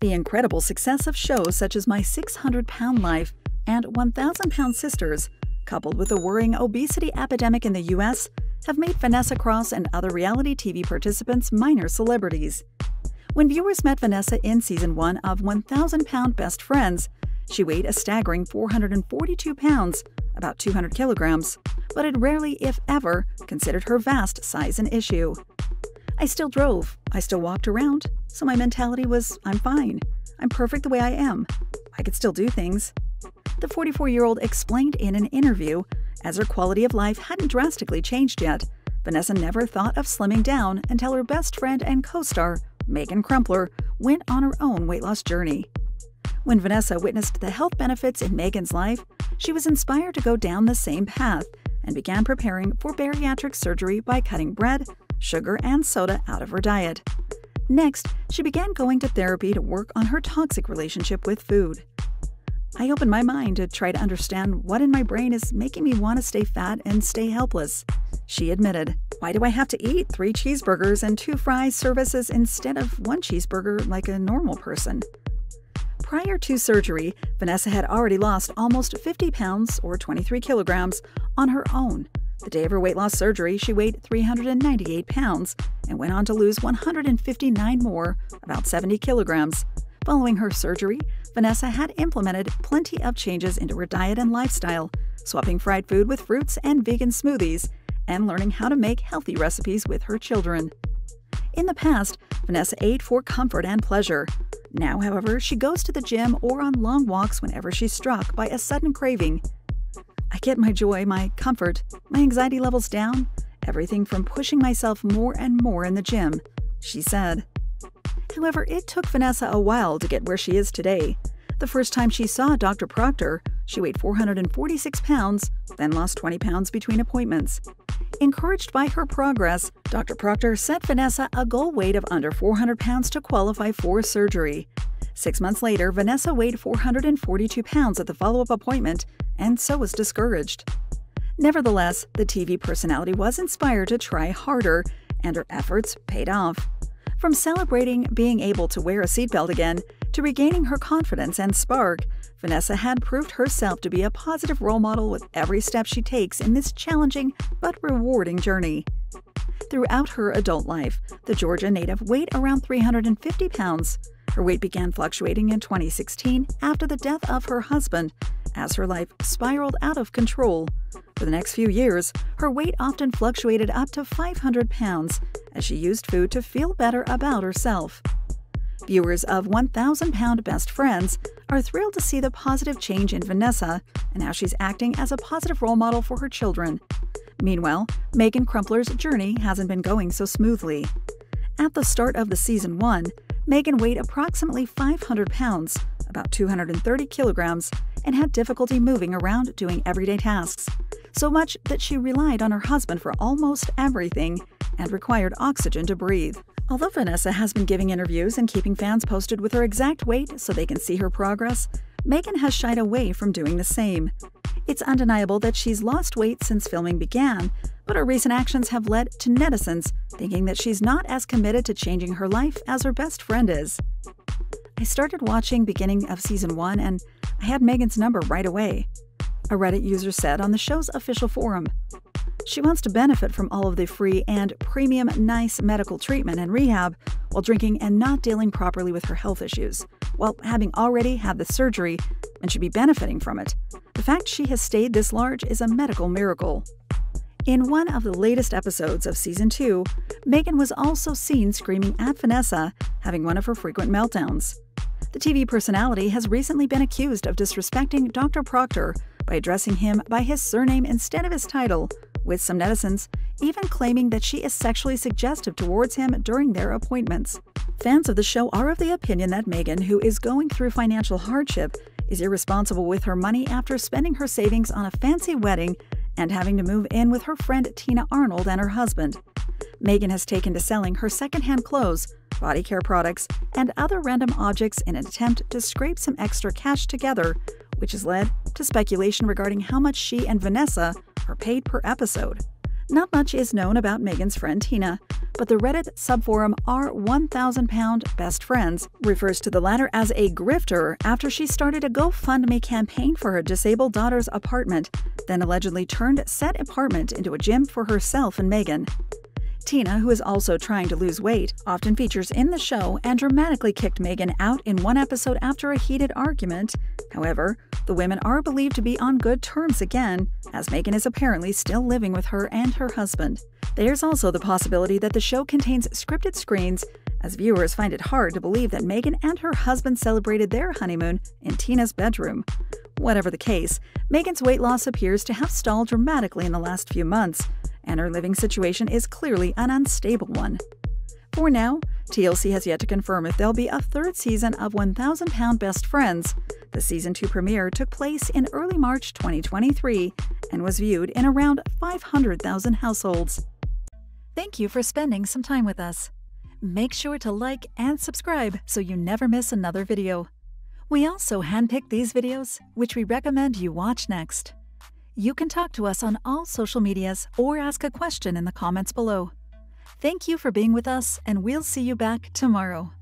The incredible success of shows such as My 600 Pound Life and 1,000 Pound Sisters, coupled with the worrying obesity epidemic in the US, have made Vannessa Cross and other reality TV participants minor celebrities. When viewers met Vannessa in season 1 of 1,000 Pound Best Friends, she weighed a staggering 442 pounds, about 200 kilograms, but had rarely, if ever, considered her vast size an issue. I still drove, I still walked around, so my mentality was I'm fine. I'm perfect the way I am. I could still do things. The 44 year old explained in an interview as her quality of life hadn't drastically changed yet. Vannessa never thought of slimming down until her best friend and co star, Meghan Crumpler, went on her own weight loss journey. When Vannessa witnessed the health benefits in Meghan's life, she was inspired to go down the same path and began preparing for bariatric surgery by cutting bread, sugar, and soda out of her diet. Next, she began going to therapy to work on her toxic relationship with food. I opened my mind to try to understand what in my brain is making me want to stay fat and stay helpless. She admitted, Why do I have to eat three cheeseburgers and two fries services instead of one cheeseburger like a normal person? Prior to surgery, Vannessa had already lost almost 50 pounds or 23 kilograms on her own. The day of her weight loss surgery, she weighed 398 pounds and went on to lose 159 more, about 70 kilograms. Following her surgery, Vannessa had implemented plenty of changes into her diet and lifestyle, swapping fried food with fruits and vegan smoothies, and learning how to make healthy recipes with her children. In the past, Vannessa ate for comfort and pleasure. Now, however, she goes to the gym or on long walks whenever she's struck by a sudden craving I get my joy, my comfort, my anxiety levels down, everything from pushing myself more and more in the gym, she said. However, it took Vannessa a while to get where she is today. The first time she saw Dr. Proctor, she weighed 446 pounds, then lost 20 pounds between appointments. Encouraged by her progress, Dr. Proctor set Vannessa a goal weight of under 400 pounds to qualify for surgery. Six months later, Vannessa weighed 442 pounds at the follow up appointment and so was discouraged. Nevertheless, the TV personality was inspired to try harder, and her efforts paid off. From celebrating being able to wear a seatbelt again to regaining her confidence and spark, Vannessa had proved herself to be a positive role model with every step she takes in this challenging but rewarding journey. Throughout her adult life, the Georgia native weighed around 350 pounds. Her weight began fluctuating in 2016 after the death of her husband, as her life spiraled out of control. For the next few years, her weight often fluctuated up to 500 pounds as she used food to feel better about herself. Viewers of 1,000 Pound Best Friends are thrilled to see the positive change in Vannessa and how she's acting as a positive role model for her children. Meanwhile, Meghan Crumpler's journey hasn't been going so smoothly. At the start of the season one, Meghan weighed approximately 500 pounds, about 230 kilograms, and had difficulty moving around doing everyday tasks, so much that she relied on her husband for almost everything and required oxygen to breathe. Although Vannessa has been giving interviews and keeping fans posted with her exact weight so they can see her progress, Meghan has shied away from doing the same. It's undeniable that she's lost weight since filming began, but her recent actions have led to netizens thinking that she's not as committed to changing her life as her best friend is. I started watching beginning of season 1 and I had Meghan's number right away. A Reddit user said on the show's official forum. She wants to benefit from all of the free and premium nice medical treatment and rehab while drinking and not dealing properly with her health issues, while having already had the surgery and should be benefiting from it. The fact she has stayed this large is a medical miracle. In one of the latest episodes of season 2, Meghan was also seen screaming at Vannessa, having one of her frequent meltdowns. The TV personality has recently been accused of disrespecting Dr. Proctor by addressing him by his surname instead of his title, with some netizens even claiming that she is sexually suggestive towards him during their appointments. Fans of the show are of the opinion that Meghan, who is going through financial hardship, is irresponsible with her money after spending her savings on a fancy wedding and having to move in with her friend Tina Arnold and her husband. Megan has taken to selling her secondhand clothes, body care products, and other random objects in an attempt to scrape some extra cash together, which has led to speculation regarding how much she and Vannessa are paid per episode. Not much is known about Meghan's friend Tina, but the Reddit subforum r 1000 pound best friends refers to the latter as a grifter after she started a GoFundMe campaign for her disabled daughter's apartment, then allegedly turned said apartment into a gym for herself and Meghan. Tina, who is also trying to lose weight, often features in the show and dramatically kicked Meghan out in one episode after a heated argument. However, the women are believed to be on good terms again, as Meghan is apparently still living with her and her husband. There's also the possibility that the show contains scripted screens, as viewers find it hard to believe that Meghan and her husband celebrated their honeymoon in Tina's bedroom. Whatever the case, Meghan's weight loss appears to have stalled dramatically in the last few months and her living situation is clearly an unstable one. For now, TLC has yet to confirm if there'll be a third season of 1000 Pound Best Friends. The season 2 premiere took place in early March 2023 and was viewed in around 500,000 households. Thank you for spending some time with us. Make sure to like and subscribe so you never miss another video. We also handpick these videos, which we recommend you watch next. You can talk to us on all social medias or ask a question in the comments below. Thank you for being with us, and we'll see you back tomorrow.